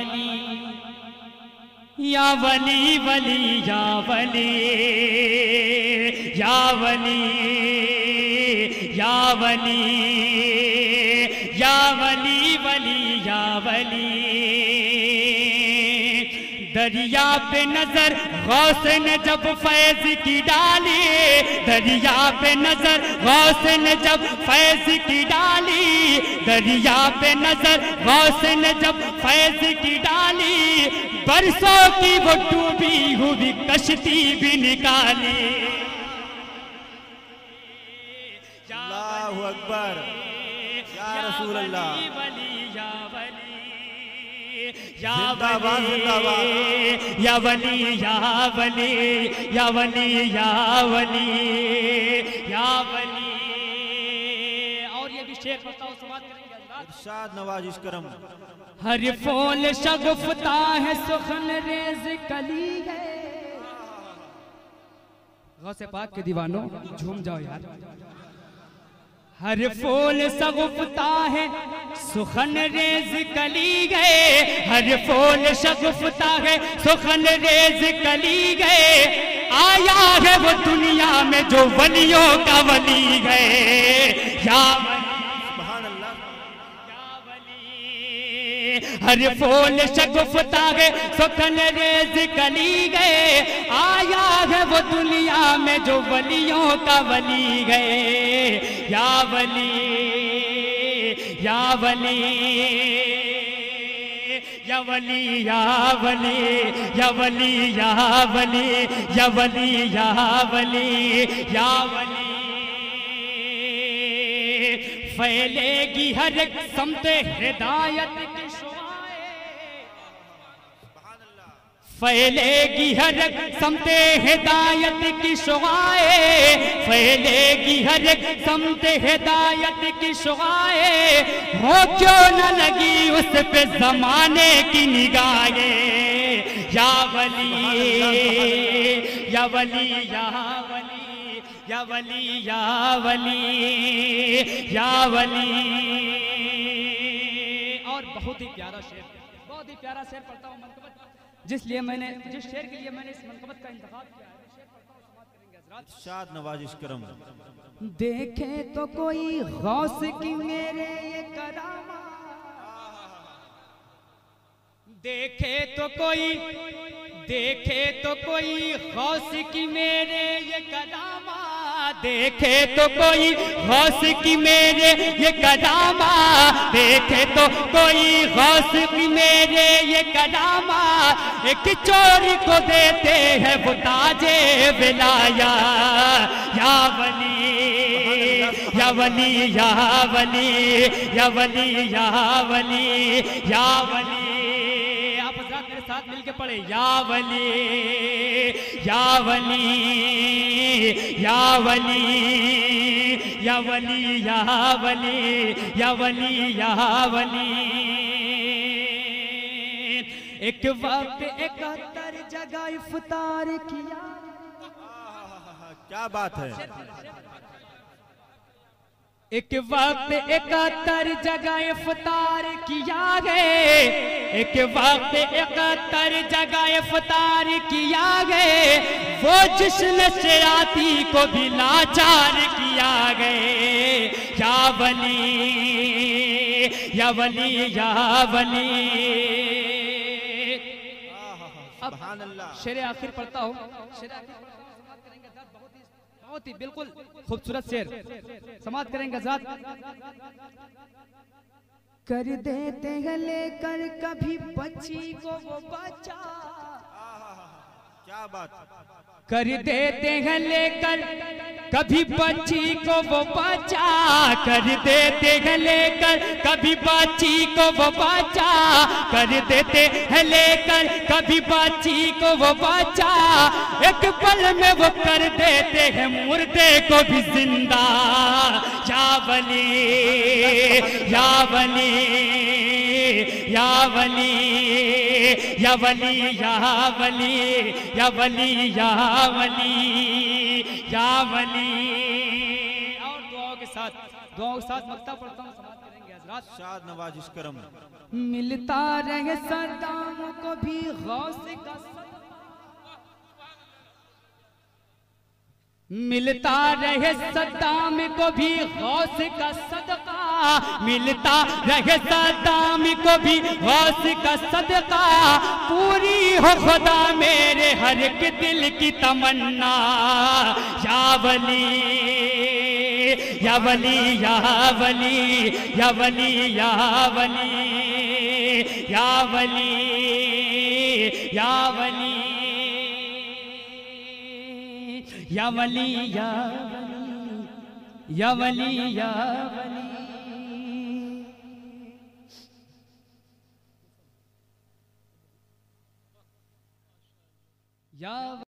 ولی۔ یا ولی ولی، یا ولی۔ یا ولی یا ولی۔ یا ولی ولی، یا ولی۔ دریا پہ نظر غوث نے جب فیض کی ڈالی دریا پہ نظر غوث نے جب فیض کی ڈالی دریا پہ نظر غوث نے جب فیض کی ڈالی برسوں کی وہ ڈوبی ہوئی کشتی بھی نکالی۔ اللہ اکبر۔ یا رسول اللہ۔ ولی۔ یا ولی یا ولی یا ولی یا ولی یا ولی یا ولی. اور یہ بھی شیخ پڑھتا ہوں سماعت کریں گے ارشاد نوازش کرم. ہر پھول شگفتا ہے سخن ریز کلی ہے. غوث پاک کے دیوانوں جھوم جاؤ یار. ہر پھول شگفتا ہے، سخن ریز کلی گئے۔ ہر پھول شگفتا ہے، سخن ریز کلی گئے۔ آیا ہے وہ دنیا میں جو ولیوں کا ولی گئے یا ہر پھول شگفتا ہے سکن ریز کلی گئے آیا ہے وہ دنیا میں جو ولیوں کا ولی گئے یا ولی یا ولی یا ولی یا ولی یا ولی یا ولی یا ولی یا ولی یا ولی۔ پھیلے گی ہر ایک سمت ہدایت کی پھیلے گی ہر ایک سمت ہدایت کی شعائیں پھیلے گی ہر ایک سمت ہدایت کی شعائیں ہو کیوں نہ لگی اس پہ زمانے کی نگاہیں یا ولی یا ولی یا ولی یا ولی یا ولی یا ولی۔ بہت ہی پیارا شعر بہت ہی پیارا شعر پڑھتا ہوں منقبت جس لیے میں نے جس شعر کے لیے میں نے اس منقبت کا انتخاب کیا ہے۔ وہ شعر پڑھتا ہوں سماعت کریں گے حضرات۔ ارشاد نوازش کرم دیکھے تو کوئی غوث کی میرے یہ کرامہ دیکھے تو کوئی دیکھے تو کوئی غوث کی میرے یہ کرامہ دیکھے تو کوئی غوث کی میرے یہ کرامہ دیکھے تو کوئی غوث کی میرے یہ کرامہ ایک چوری کو دیتے ہیں وہ تاجے بلایا یا ولی یا ولی یا ولی یا ولی یا ولی یا ولی۔ ساتھ مل کے پڑھے یا ولی یا ولی یا ولی یا ولی یا ولی یا ولی یا ولی ایک وقت اکہتر جگہ افطار کیا کیا بات ہے ایک وقت اکہتر جگہ افطار کیا گئے۔ ایک وقت اکہتر جگہ افطار کیا گئے۔ وہ جشن سیاتی کو بھی لاچار کیا گئے۔ یا ولی یا ولی یا ولی۔ سبحان اللہ۔ شعر آخر پڑھتا ہوں۔ شعر آخر پڑھتا ہوں سماعت کریں گے حضرات بہت ہی بہت ہی بالکل خوبصورت شعر۔ سماعت کریں گے حضرات۔ کر دیتے ہیں لے کر کبھی بچی کو وہ بچا کیا بات۔ کر دیتے ہیں لے کر، کبھی بچی کو وہ بچا، کر دیتے ہیں لے کر، کبھی بچی کو وہ بچا، کر دیتے ہیں لے کر، کبھی بچی کو وہ بچا۔ ایک پل میں وہ کر دیتے ہیں، مردے کو بھی زندہ۔ یا ولی یا ولی۔ یا ولی یا ولی یا ولی یا ولی یا ولی یا ولی۔ اور دعاوں کے ساتھ دعاوں کے ساتھ مکتہ پڑھتا ہوں سمات کریں گے حضرات۔ شاد نواز اس کرم ملتا رہے صدام کو بھی غوث کا ملتا رہے صدام کو بھی غوث کا صدقہ۔ ملتا رہے صدام کو بھی غوث کا صدقہ پوری ہو خدا میرے ہر ایک دل کی تمنا یا ولی یا ولی یا ولی یا ولی یا ولی یا ولی یا ولی یا ولی یا ولی یا ولی ಯಾವ